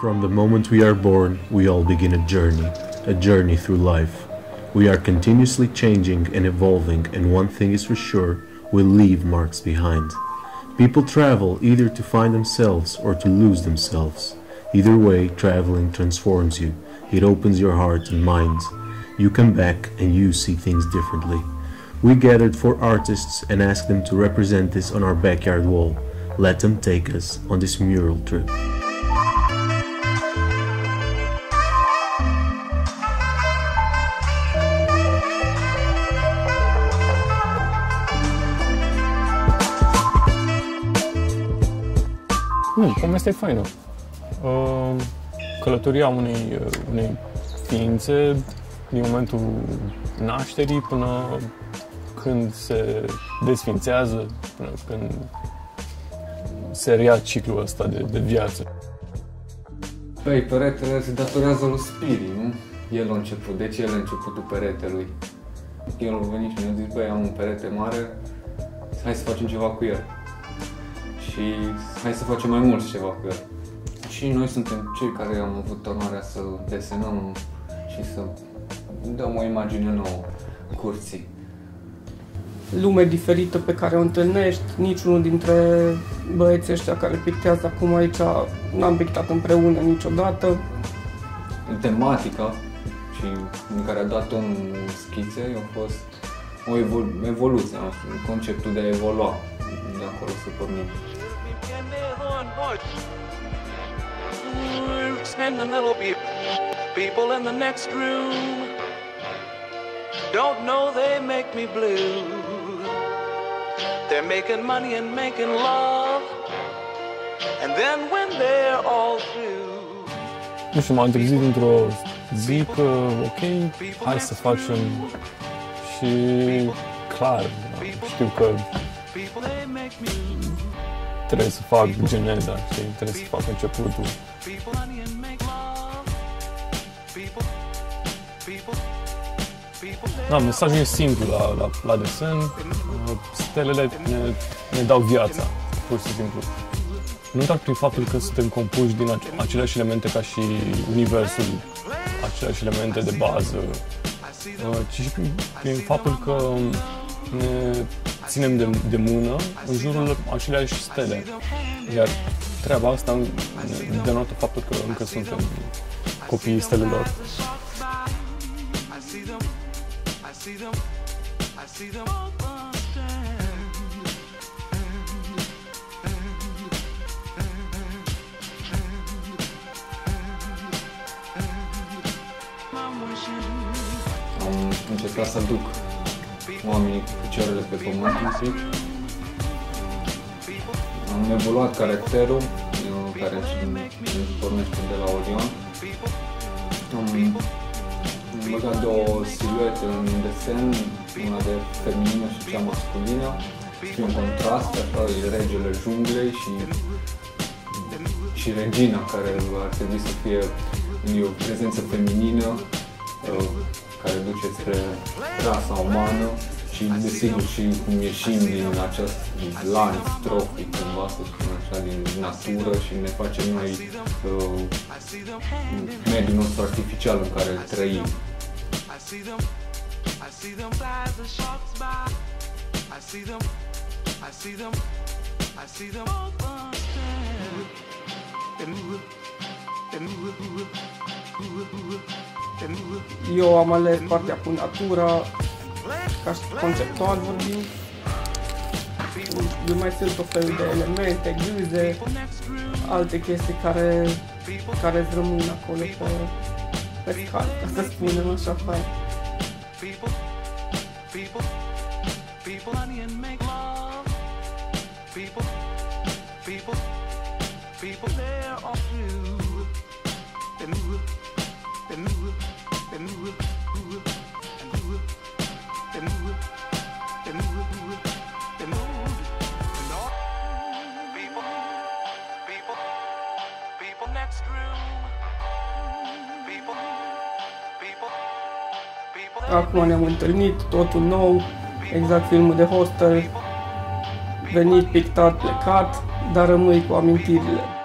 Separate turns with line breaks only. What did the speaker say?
From the moment we are born, we all begin a journey, a journey through life. We are continuously changing and evolving, and one thing is for sure we'll leave marks behind. People travel either to find themselves or to lose themselves. Either way, traveling transforms you, it opens your heart and mind. You come back and you see things differently. We gathered four artists and asked them to represent this on our backyard wall. Let them take us on this mural trip.
Povestea e faină. Uh, Călătoria unei, uh, unei ființe din momentul nașterii până când se desfințează, până când se rea ciclul ăsta de, de viață.
Păi, peretele se datorează lui Spiri, nu? El a început, deci el a începutul peretelui. El a venit și mi-a zis, băi, am un perete mare, hai să facem ceva cu el. Și hai să facem mai mult ceva cu el. Și noi suntem cei care am avut onoarea să desenăm și să dăm o imagine nouă curții.
lume diferită pe care o întâlnești. Niciunul dintre băieții ăștia care pictează acum aici n-am pictat împreună niciodată.
Tematica și în care a dat în schițe a fost o evolu- evoluție, nu știu, conceptul de a evolua de acolo să pornim.
And the little pe- people in the next room don't know they make me blue. They're making money and making love, and then when they're all through,
Nu știu, m-am trezit într-o zi că, ok, hai să facem și clar, știu că
people they make me
trebuie să fac geneza, știi, trebuie să fac începutul.
people money and make love. People, people, people.
Da, mesajul e simplu la, la, la desen. Stelele ne, ne dau viața, pur și simplu. Nu doar prin faptul că suntem compuși din ace- aceleași elemente ca și Universul, aceleași elemente de bază, uh, ci și prin, prin faptul că ne ținem de, de mână în jurul aceleași stele. Iar treaba asta ne denotă faptul că încă suntem copiii stelelor.
I see them, I see them, I see them all
Am încercat să duc oamenii cu picioarele pe pământ un pic. Am evoluat caracterul, eu, care își pornește de la Orion. Am am băgat două siluete în desen, una de feminină și cea masculină, și un contrast, așa, e regele junglei și, și regina, care ar trebui să fie e o prezență feminină, uh, care duce spre rasa umană și desigur și cum ieșim din acest lanț trofic, cumva să spun așa, din natură și ne facem noi uh, mediul nostru artificial în care trăim.
I see them, I see them fly as the sharks by. I see them, I see them, I see them all
Eu am ales partea cu natura, ca și conceptual vorbind. Eu mai sunt o fel de elemente, gâze, alte chestii care, care îți rămân acolo pe, pe scal, ca să spunem așa fain.
People, people, people, money and make love. People, people, people, they're all through. And ooh, and ooh, and ooh, ooh, and ooh, and ooh, and ooh, and ooh, and all. People, people, people next room. People, people, people.
Acum ne-am întâlnit, totul nou, exact filmul de hostel, venit, pictat, plecat, dar rămâi cu amintirile.